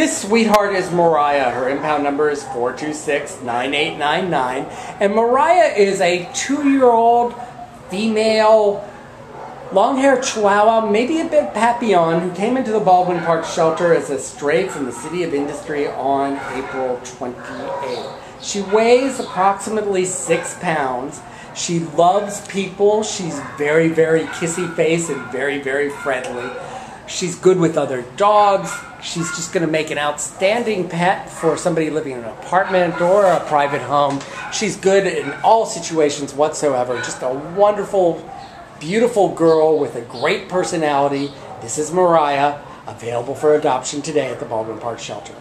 This sweetheart is Mariah. Her impound number is 426 9899. And Mariah is a two year old female long haired chihuahua, maybe a bit papillon, who came into the Baldwin Park shelter as a stray from the City of Industry on April 28th. She weighs approximately six pounds. She loves people. She's very, very kissy face and very, very friendly. She's good with other dogs. She's just going to make an outstanding pet for somebody living in an apartment or a private home. She's good in all situations whatsoever. Just a wonderful, beautiful girl with a great personality. This is Mariah, available for adoption today at the Baldwin Park Shelter.